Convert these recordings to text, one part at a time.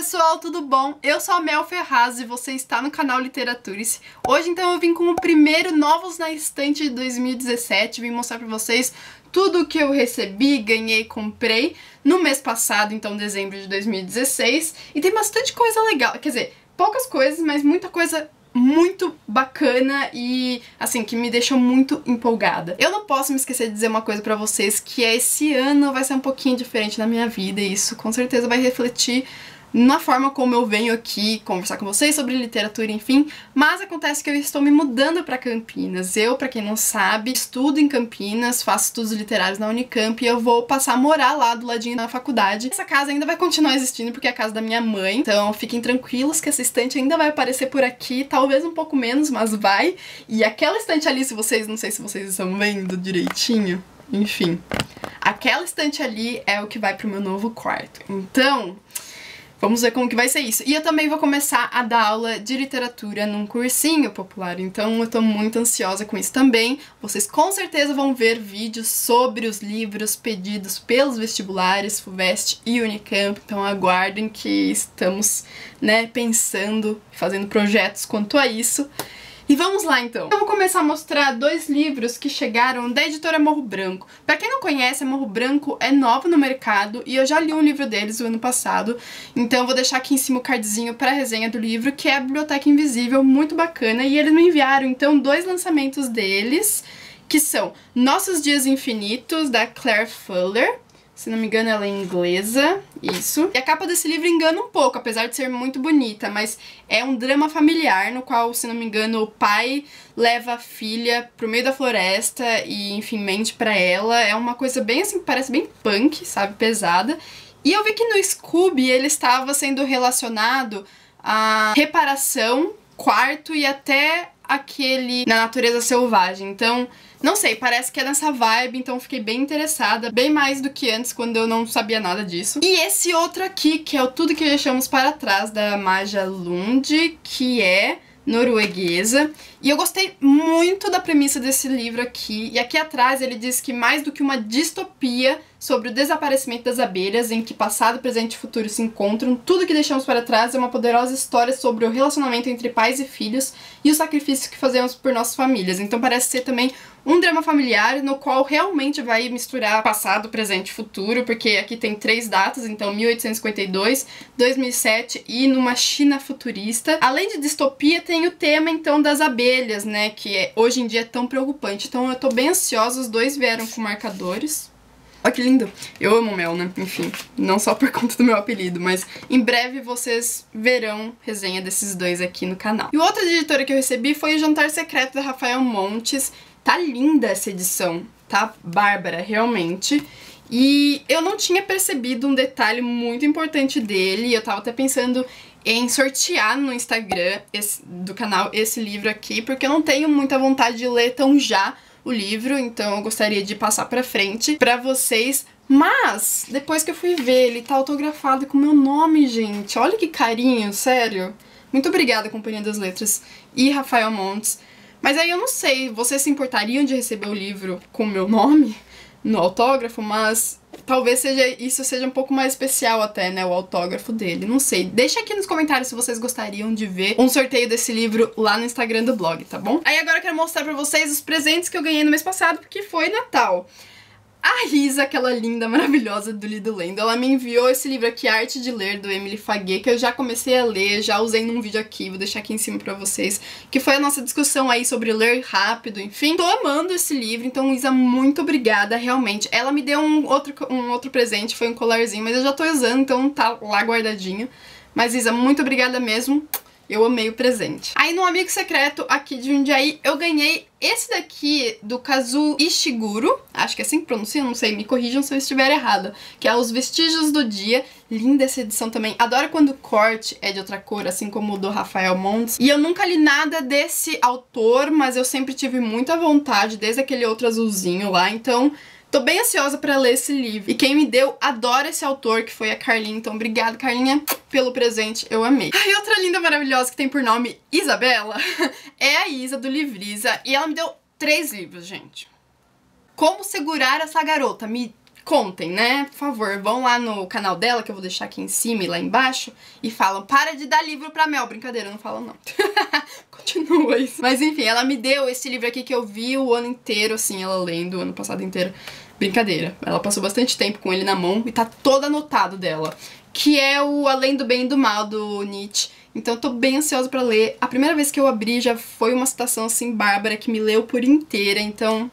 pessoal, tudo bom? Eu sou a Mel Ferraz e você está no canal Literaturice. Hoje então eu vim com o primeiro Novos na Estante de 2017, vim mostrar pra vocês tudo o que eu recebi, ganhei, comprei no mês passado, então dezembro de 2016, e tem bastante coisa legal, quer dizer, poucas coisas, mas muita coisa muito bacana e, assim, que me deixou muito empolgada. Eu não posso me esquecer de dizer uma coisa pra vocês, que é esse ano vai ser um pouquinho diferente na minha vida e isso com certeza vai refletir na forma como eu venho aqui conversar com vocês sobre literatura, enfim, mas acontece que eu estou me mudando para Campinas. Eu, para quem não sabe, estudo em Campinas, faço estudos literários na Unicamp e eu vou passar a morar lá do ladinho da faculdade. Essa casa ainda vai continuar existindo porque é a casa da minha mãe, então fiquem tranquilos que essa estante ainda vai aparecer por aqui, talvez um pouco menos, mas vai. E aquela estante ali, se vocês, não sei se vocês estão vendo direitinho, enfim, aquela estante ali é o que vai pro meu novo quarto. Então, Vamos ver como que vai ser isso. E eu também vou começar a dar aula de literatura num cursinho popular, então eu tô muito ansiosa com isso também. Vocês com certeza vão ver vídeos sobre os livros pedidos pelos vestibulares FUVEST e Unicamp, então aguardem que estamos, né, pensando, fazendo projetos quanto a isso. E vamos lá então. Eu vou começar a mostrar dois livros que chegaram da editora Morro Branco. Pra quem não conhece, Morro Branco é nova no mercado e eu já li um livro deles o ano passado, então vou deixar aqui em cima o cardzinho pra resenha do livro, que é a Biblioteca Invisível, muito bacana, e eles me enviaram então dois lançamentos deles, que são Nossos Dias Infinitos, da Claire Fuller, se não me engano, ela é inglesa, isso. E a capa desse livro engana um pouco, apesar de ser muito bonita, mas é um drama familiar no qual, se não me engano, o pai leva a filha pro meio da floresta e, enfim, mente pra ela. É uma coisa bem assim, parece bem punk, sabe, pesada. E eu vi que no Scooby ele estava sendo relacionado a reparação, quarto e até aquele na natureza selvagem. Então, não sei, parece que é nessa vibe, então fiquei bem interessada, bem mais do que antes, quando eu não sabia nada disso. E esse outro aqui, que é o Tudo Que Deixamos Para Trás, da Maja Lund, que é norueguesa. E eu gostei muito da premissa desse livro aqui. E aqui atrás ele diz que mais do que uma distopia sobre o desaparecimento das abelhas, em que passado, presente e futuro se encontram, tudo que deixamos para trás é uma poderosa história sobre o relacionamento entre pais e filhos e o sacrifício que fazemos por nossas famílias. Então parece ser também um drama familiar no qual realmente vai misturar passado, presente e futuro, porque aqui tem três datas, então 1852, 2007 e numa China futurista. Além de distopia, tem o tema então das abelhas, né, que é, hoje em dia é tão preocupante. Então eu tô bem ansiosa, os dois vieram com marcadores. Olha que lindo. Eu amo mel, né? Enfim, não só por conta do meu apelido, mas em breve vocês verão resenha desses dois aqui no canal. E outra editora que eu recebi foi o Jantar Secreto da Rafael Montes. Tá linda essa edição, tá bárbara, realmente. E eu não tinha percebido um detalhe muito importante dele, eu tava até pensando em sortear no Instagram esse, do canal esse livro aqui, porque eu não tenho muita vontade de ler tão já o livro, então eu gostaria de passar pra frente pra vocês. Mas, depois que eu fui ver, ele tá autografado com meu nome, gente. Olha que carinho, sério. Muito obrigada, Companhia das Letras e Rafael Montes. Mas aí eu não sei, vocês se importariam de receber o livro com meu nome no autógrafo, mas talvez seja isso seja um pouco mais especial até, né, o autógrafo dele. Não sei. Deixa aqui nos comentários se vocês gostariam de ver um sorteio desse livro lá no Instagram do blog, tá bom? Aí agora eu quero mostrar pra vocês os presentes que eu ganhei no mês passado, porque foi Natal. A Risa, aquela linda, maravilhosa do Lido Lendo, ela me enviou esse livro aqui, Arte de Ler, do Emily Faguet, que eu já comecei a ler, já usei num vídeo aqui, vou deixar aqui em cima pra vocês, que foi a nossa discussão aí sobre ler rápido, enfim. Tô amando esse livro, então Isa, muito obrigada, realmente. Ela me deu um outro, um outro presente, foi um colarzinho, mas eu já tô usando, então tá lá guardadinho. Mas Isa, muito obrigada mesmo. Eu amei o presente. Aí no Amigo Secreto aqui de Jundiaí eu ganhei esse daqui do Kazu Ishiguro, acho que é assim que pronuncia, não sei, me corrijam se eu estiver errada, que é Os Vestígios do Dia. Linda essa edição também. Adoro quando o corte é de outra cor, assim como o do Rafael Montes. E eu nunca li nada desse autor, mas eu sempre tive muita vontade, desde aquele outro azulzinho lá, então Tô bem ansiosa pra ler esse livro. E quem me deu adora esse autor, que foi a Carlinha. Então, obrigada, Carlinha, pelo presente. Eu amei. E outra linda maravilhosa que tem por nome Isabela é a Isa do Livrisa. E ela me deu três livros, gente. Como segurar essa garota? Me contem, né? Por favor, vão lá no canal dela, que eu vou deixar aqui em cima e lá embaixo, e falam, para de dar livro pra Mel. Brincadeira, não falam não. Continua isso. Mas enfim, ela me deu esse livro aqui que eu vi o ano inteiro, assim, ela lendo o ano passado inteiro. Brincadeira. Ela passou bastante tempo com ele na mão e tá todo anotado dela. Que é o Além do Bem e do Mal, do Nietzsche. Então eu tô bem ansiosa pra ler. A primeira vez que eu abri já foi uma citação, assim, bárbara, que me leu por inteira, então...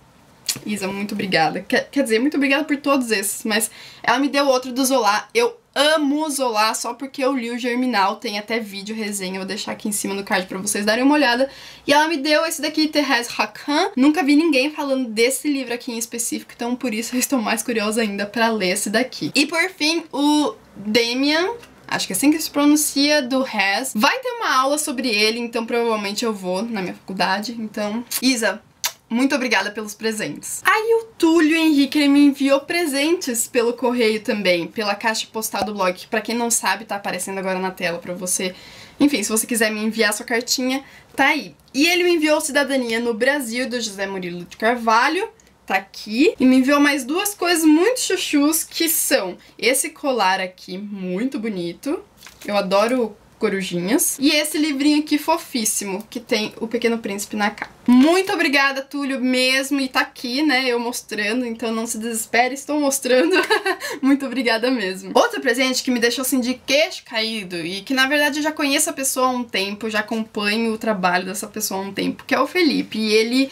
Isa, muito obrigada. Quer, quer dizer, muito obrigada por todos esses, mas ela me deu outro do Zola. Eu amo Zola só porque eu li o Germinal, tem até vídeo resenha, eu vou deixar aqui em cima no card pra vocês darem uma olhada. E ela me deu esse daqui, Therese Hakan. Nunca vi ninguém falando desse livro aqui em específico, então por isso eu estou mais curiosa ainda pra ler esse daqui. E por fim, o Damian, acho que é assim que se pronuncia, do Has. Vai ter uma aula sobre ele, então provavelmente eu vou na minha faculdade. Então, Isa, muito obrigada pelos presentes. Aí o Túlio Henrique me enviou presentes pelo correio também, pela caixa postal do blog, que pra quem não sabe tá aparecendo agora na tela pra você. Enfim, se você quiser me enviar sua cartinha, tá aí. E ele me enviou Cidadania no Brasil, do José Murilo de Carvalho, tá aqui. E me enviou mais duas coisas muito chuchus, que são esse colar aqui, muito bonito. Eu adoro corujinhas. E esse livrinho aqui fofíssimo, que tem o Pequeno Príncipe na capa. Muito obrigada, Túlio, mesmo. E tá aqui, né, eu mostrando, então não se desespere, estou mostrando. Muito obrigada mesmo. Outro presente que me deixou assim de queixo caído e que na verdade eu já conheço a pessoa há um tempo, já acompanho o trabalho dessa pessoa há um tempo, que é o Felipe. E ele...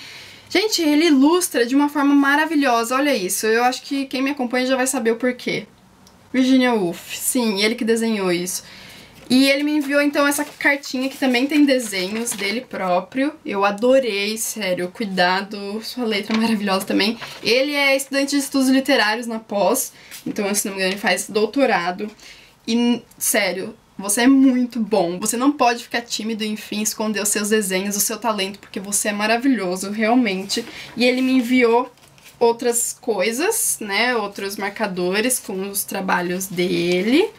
Gente, ele ilustra de uma forma maravilhosa, olha isso. Eu acho que quem me acompanha já vai saber o porquê. Virginia Woolf, sim, ele que desenhou isso. E ele me enviou então essa cartinha que também tem desenhos dele próprio. Eu adorei, sério, cuidado, sua letra é maravilhosa também. Ele é estudante de estudos literários na pós, então se não me engano ele faz doutorado. E, sério, você é muito bom. Você não pode ficar tímido enfim, esconder os seus desenhos, o seu talento, porque você é maravilhoso, realmente. E ele me enviou outras coisas, né, outros marcadores com os trabalhos dele.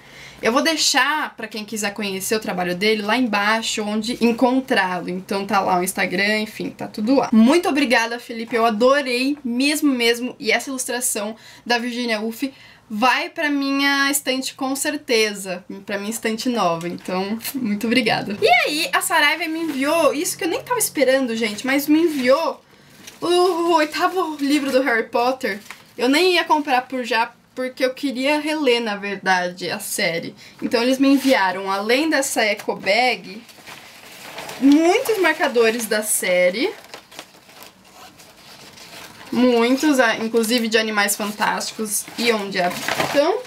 Eu vou deixar para quem quiser conhecer o trabalho dele lá embaixo onde encontrá-lo. Então tá lá o Instagram, enfim, tá tudo lá. Muito obrigada, Felipe. Eu adorei mesmo mesmo e essa ilustração da Virginia Woolf vai para minha estante com certeza, para minha estante nova. Então, muito obrigada. E aí, a Saraiva me enviou isso que eu nem tava esperando, gente, mas me enviou o oitavo livro do Harry Potter. Eu nem ia comprar por já porque eu queria reler, na verdade, a série. Então eles me enviaram, além dessa eco bag, muitos marcadores da série. Muitos, ah, inclusive de animais fantásticos e onde habitam.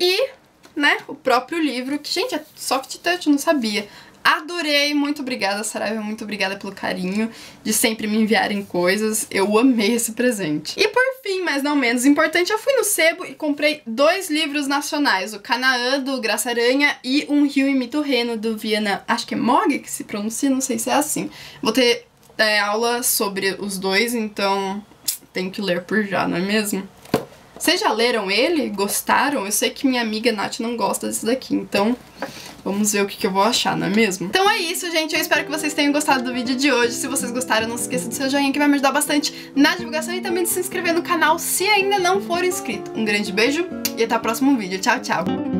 E, né, o próprio livro, que, gente, é soft touch, não sabia. Adorei, muito obrigada, Saraiva, muito obrigada pelo carinho de sempre me enviarem coisas. Eu amei esse presente. E por fim, mas não menos importante, eu fui no Sebo e comprei dois livros nacionais, o Canaã, do Graça Aranha, e Um Rio e Mito Reno, do Viana, acho que é Mog que se pronuncia, não sei se é assim. Vou ter é, aula sobre os dois, então tenho que ler por já, não é mesmo? Vocês já leram ele? Gostaram? Eu sei que minha amiga Nath não gosta desse daqui, então vamos ver o que, que eu vou achar, não é mesmo? Então é isso, gente. Eu espero que vocês tenham gostado do vídeo de hoje. Se vocês gostaram, não se esqueça do seu joinha, que vai me ajudar bastante na divulgação e também de se inscrever no canal se ainda não for inscrito. Um grande beijo e até o próximo vídeo. Tchau, tchau!